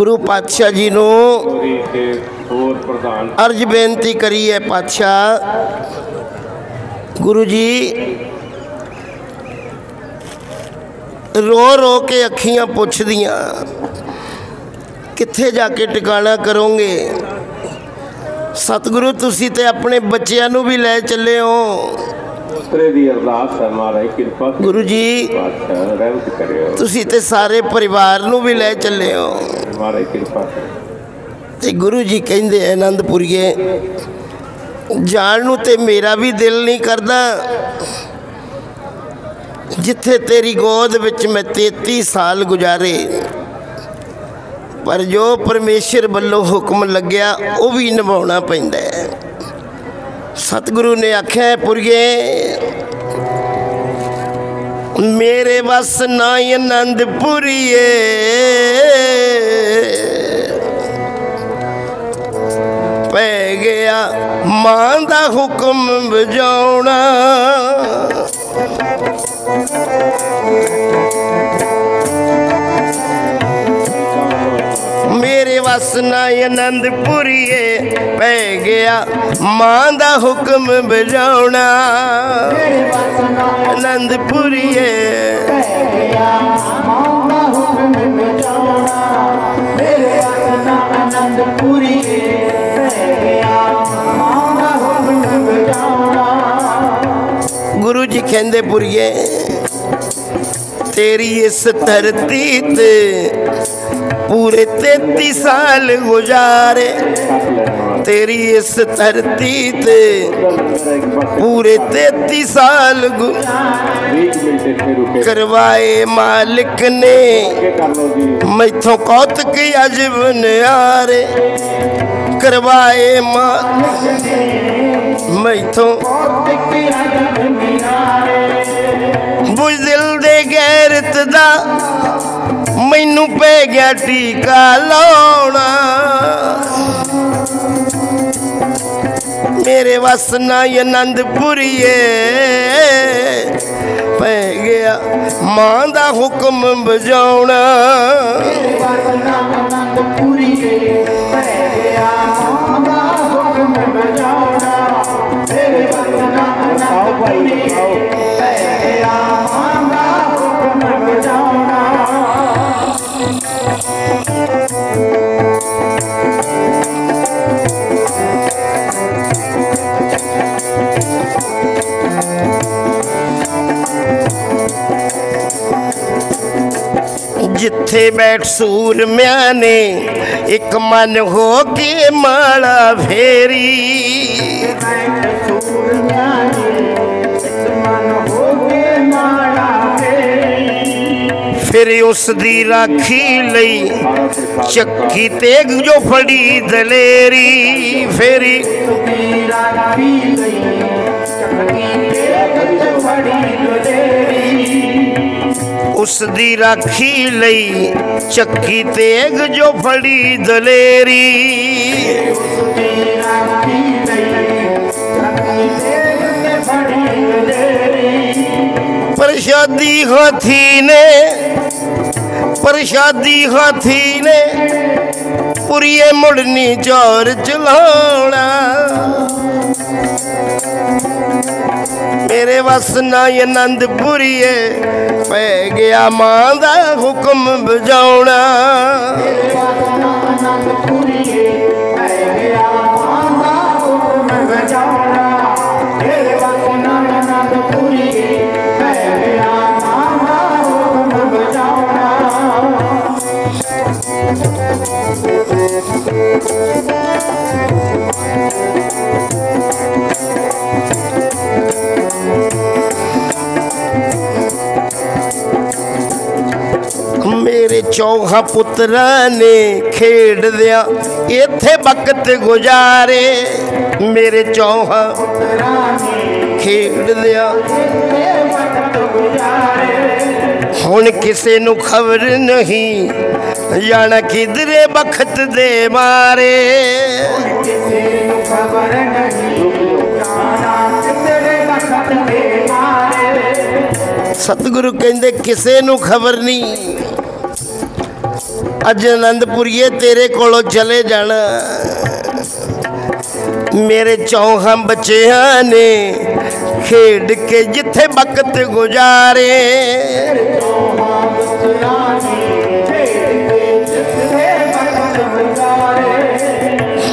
ਗੁਰੂ ਪਾਤਸ਼ਾਹ ਜੀ ਨੂੰ ਅਰਜ ਬੇਨਤੀ ਕਰੀ ਹੈ ਪਾਤਸ਼ਾਹ। ਗੁਰੂ ਜੀ ਰੋ ਰੋ ਕੇ ਅੱਖੀਆਂ ਪੁੱਛਦੀਆਂ ਕਿੱਥੇ ਜਾ ਕੇ ਟਿਕਾਣਾ ਕਰੋਗੇ? ਸਤਿਗੁਰੂ ਤੁਸੀਂ ਤੇ ਆਪਣੇ ਬੱਚਿਆਂ ਨੂੰ ਵੀ ਲੈ ਚੱਲੇ ਹੋ। ਉਤਰੇ ਦੀ ਅਰਦਾਸ ਹੈ ਮਹਾਰਾਜ ਕਿਰਪਾ ਗੁਰੂ ਜੀ ਪਾਤਸ਼ਾਹ ਰਹਿਮਤ ਕਰਿਓ। ਤੁਸੀਂ ਤੇ ਸਾਰੇ ਪਰਿਵਾਰ ਨੂੰ ਵੀ ਲੈ ਚੱਲੇ ਹੋ। ਮਹਾਰਾਜ ਕਿਰਪਾ ਤੇ ਗੁਰੂ ਜੀ ਕਹਿੰਦੇ ਆਨੰਦਪੁਰੀਏ ਜਾਣ ਨੂੰ ਤੇ ਮੇਰਾ ਵੀ ਦਿਲ ਨਹੀਂ ਕਰਦਾ। ਜਿੱਥੇ ਤੇਰੀ ਗੋਦ ਵਿੱਚ ਮੈਂ 33 ਸਾਲ ਗੁਜ਼ਾਰੇ ਪਰ ਜੋ ਪਰਮੇਸ਼ਰ ਵੱਲੋਂ ਹੁਕਮ ਲੱਗਿਆ ਉਹ ਵੀ ਨਿਭਾਉਣਾ ਪੈਂਦਾ ਸਤਿਗੁਰੂ ਨੇ ਆਖਿਆ ਪੁਰੀਏ ਮੇਰੇ ਵਸ ਨਾ ਆਨੰਦਪੁਰੀਏ ਪੈ ਗਿਆ ਮਾਂ ਦਾ ਹੁਕਮ ਵਜਾਉਣਾ। ਮੇਰੇ ਵਸ ਨਾ ਆਨੰਦਪੁਰੀਏ ਪੈ ਗਿਆ ਮਾਂ ਦਾ ਹੁਕਮ ਬਜਾਉਣਾ ਆਨੰਦਪੁਰੀਏ ਗੁਰੂ ਜੀ ਕਹਿੰਦੇ ਪੁਰੀਏ ਤੇਰੀ ਇਸ ਧਰਤੀ ਤੇ ਪੂਰੇ 33 ਸਾਲ ਗੁਜ਼ਾਰੇ ਤੇਰੀ ਇਸ ਧਰਤੀ ਤੇ ਪੂਰੇ 33 ਸਾਲ ਗੁ- 20 ਮਿੰਟ ਇੱਥੇ ਰੁਕੇ ਕਰਵਾਏ ਮਾਲਿਕ ਨੇ ਕੇ ਕਰ ਲਓ ਜੀ ਮੈਥੋਂ ਕੌਤਕ ਅਜਬ ਨਿਆਰੇ ਕਰਵਾਏ ਮਾ ਮੈਥੋਂ ਬੁਝ ਦਿਲ ਦੇ ਗੈਰਤ ਦਾ ਮੈਨੂੰ ਪੈ ਗਿਆ ਟੀਕਾ ਲਾਉਣਾ। ਮੇਰੇ ਵਸ ਨਾ ਆਨੰਦਪੁਰੀਏ ਪੈ ਗਿਆ ਮਾਂ ਦਾ ਹੁਕਮ ਬਜਾਉਣਾ ਆਓ ਭਾਈ, ਆਓ। ਜਿੱਥੇ ਬੈਠ ਸੂਰਮਿਆਂ ਨੇ ਇੱਕ ਮਨ ਹੋ ਕੇ ਮਾਲਾ ਫੇਰੀ। ਫਿਰ ਉਸ ਦੀ ਰਾਖੀ ਲਈ ਚੱਕੀ ਤੇਗ ਜੋ ਫੜੀ ਦਲੇਰੀ, ਫੇਰੀ। ਉਸ ਦੀ ਰਾਖੀ ਲਈ ਚੱਕੀ ਤੇਗ ਜੋ ਫੜੀ ਦਲੇਰੀ। ਪ੍ਰਸ਼ਾਦੀ ਹਾਥੀ ਨੇ ਪ੍ਰਸ਼ਾਦੀ ਹਾਥੀ ਨੇ ਪੁਰੀਏ ਮੁੜਨੀ ਚੋਰ ਚਲਾਉਣਾ ਮੇਰੇ ਵਸ ਨਾ ਆਨੰਦਪੁਰੀਏ ਪੈ ਗਿਆ ਮਾਂ ਦਾ ਹੁਕਮ ਬਜਾਉਣਾ ਮੇਰੇ ਚੌਹਾਂ ਪੁੱਤਰਾਂ ਨੇ ਖੇਡਦਿਆਂ ਇੱਥੇ ਵਕਤ ਗੁਜ਼ਾਰੇ। ਮੇਰੇ ਚੌਹਾਂ ਖੇਡਦਿਆਂ ਹੁਣ ਕਿਸੇ ਨੂੰ ਖਬਰ ਨਹੀਂ, ਜਾਣਾ ਕਿਧਰੇ ਬਖਤ ਦੇ ਮਾਰੇ। ਸਤਿਗੁਰੂ ਕਹਿੰਦੇ, ਕਿਸੇ ਨੂੰ ਖਬਰ ਨਹੀਂ। ਅੱਜ ਆਨੰਦਪੁਰੀਏ ਤੇਰੇ ਕੋਲੋਂ ਚਲੇ ਜਾਣਾ। ਮੇਰੇ ਚੌਹਾਂ ਬੱਚਿਆਂ ਨੇ ਖੇਡ ਕੇ ਜਿੱਥੇ ਵਕਤ ਗੁਜ਼ਾਰੇ।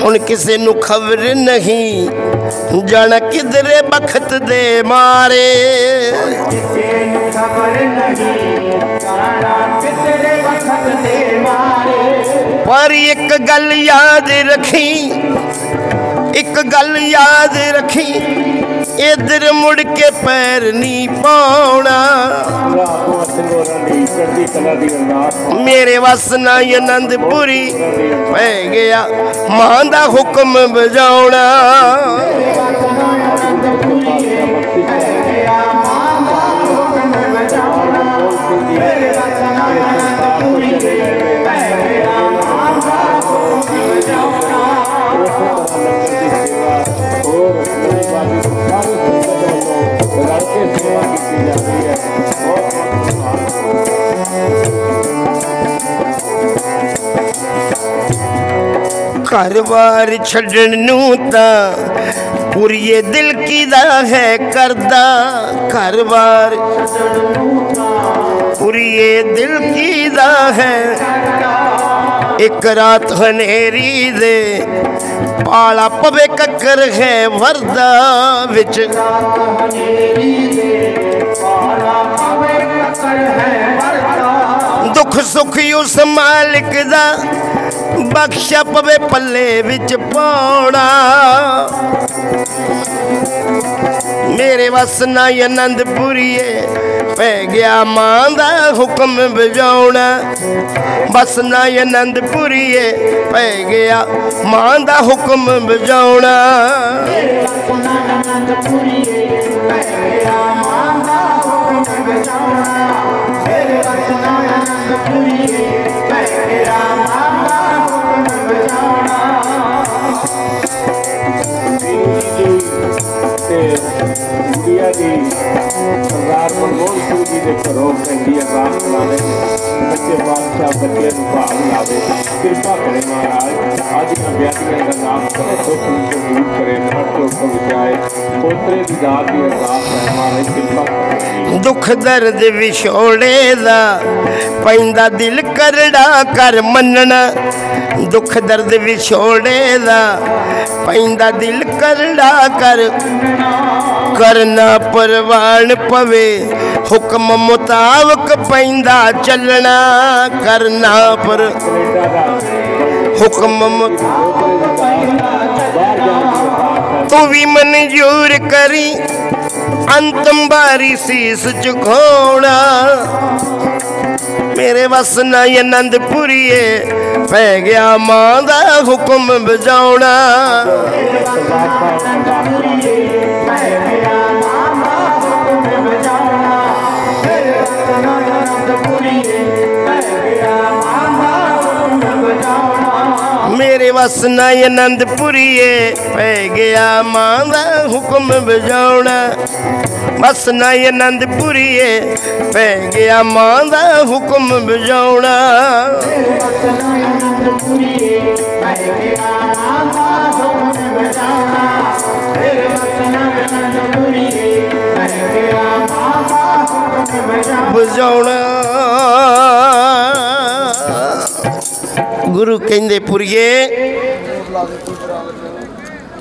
ਹੁਣ ਕਿਸੇ ਨੂੰ ਖਬਰ ਨਹੀਂ, ਜਾਣਾ ਕਿਧਰੇ ਬਖਤ ਦੇ ਮਾਰੇ। ਖਬਰ ਨਹੀਂ ਪਰ ਇੱਕ ਗੱਲ ਯਾਦ ਰੱਖੀ, ਇੱਕ ਗੱਲ ਯਾਦ ਰੱਖੀ, ਇਧਰ ਮੁੜ ਕੇ ਪੈਰ ਨਹੀਂ ਪਾਉਣਾ। ਮੇਰੇ ਵਸ ਨਾ ਆਨੰਦਪੁਰੀ ਪੈ ਗਿਆ, ਮਾਂ ਦਾ ਹੁਕਮ ਬਜਾਉਣਾ ਘਰ-ਬਾਰ ਛੱਡਣ ਨੂੰ ਤਾਂ ਪੁਰੀਏ ਦਿਲ ਕੀਦਾ ਹੈ ਕਰਦਾ। ਘਰ-ਬਾਰ ਪੁਰੀਏ ਦਿਲ ਕੀਦਾ ਹੈ। ਇੱਕ ਰਾਤ ਹਨੇਰੀ ਦੇ ਪਾਲਾ ਪਵੇ ਕੱਕਰ ਹੈ ਵਰਦਾ ਵਿੱਚ। ਦੁੱਖ ਸੁੱਖ ਉਸ ਮਾਲਕ ਦਾ ਬਖਸ਼ਾ ਪਵੇ ਪੱਲੇ ਵਿੱਚ ਪਾਉਣਾ ਮੇਰੇ ਵਸ ਨਾ ਆਨੰਦਪੁਰੀਏ, ਪੈ ਗਿਆ ਮਾਂ ਦਾ ਹੁਕਮ ਵਜਾਉਣਾ। ਬਸ ਨਾ ਆਨੰਦਪੁਰੀਏ, ਪੈ ਗਿਆ ਮਾਂ ਦਾ ਹੁਕਮ ਵਜਾਉਣਾ। ਤੇ ਇੰਡੀਆ ਦੀ ਸਰਦਾਰ ਮਨਮੋਹਨ ਸਿੰਘ ਜੀ ਦੇ ਘਰੋਂ ਪੈਂਦੀ ਅਰਦਾਸ ਕਰਾਵੇ ਬੱਚੇ ਬਾਦਸ਼ਾਹ ਬੱਚੇ ਨੂੰ ਭਾਗ ਲਾਵੇ ਕਿਰਪਾ ਕਰੇ ਮਹਾਰਾਜ ਅੱਜ ਦਾ ਵਿਆਹੀਆਂ ਦਾ ਨਾਮ ਕਰੇ ਦੁੱਖ ਨੂੰ ਦੂਰ ਕਰੇ ਮਨ ਤੋਂ ਤੋਂ ਵਿਚਾਏ ਪੋਤਰੇ ਦੀ ਦਾਤ ਦੀ ਅਰਦਾਸ ਹੈ ਮਹਾਰਾਜ ਕਿਰਪਾ ਕਰੇ ਦੁੱਖ ਦਰਦ ਵਿਛੋੜੇ ਦਾ ਪੈਂਦਾ ਦਿਲ ਕਰੜਾ ਕਰ ਮੰਨਣਾ। ਦੁੱਖ ਦਰਦ ਵਿਛੋੜੇ ਦਾ ਪੈਂਦਾ ਦਿਲ ਕਰੜਾ ਕਰ ਕਰਨਾ ਪਰਵਾਨ ਪਵੇ। ਹੁਕਮ ਮੁਤਾਬਕ ਪੈਂਦਾ ਚੱਲਣਾ ਕਰਨਾ ਪਰ ਹੁਕਮ ਮੁ- ਤੂੰ ਵੀ ਮਨਜ਼ੂਰ ਕਰੀ। ਅੰਤਮ ਬਾਰੀ ਸੀਸ ਝੁਕਾਉਣਾ। ਮੇਰੇ ਵਸ ਨਾ ਆਨੰਦਪੁਰੀਏ ਪੈ ਗਿਆ ਮਾਂ ਦਾ ਹੁਕਮ ਬਜਾਉਣਾ ਮੇਰੇ ਵਸ ਨਾ ਆਨੰਦਪੁਰੀਏ ਪੈ ਗਿਆ ਮਾਂ ਦਾ ਹੁਕਮ ਬਜਾਉਣਾ ਵਸ ਨਾ ਆਨੰਦਪੁਰੀਏ ਪੈ ਗਿਆ ਮਾਂ ਦਾ ਹੁਕਮ ਬਜਾਉਣਾ ਬਜਾਉਣਾ ਗੁਰੂ ਕਹਿੰਦੇ ਪੁਰੀਏ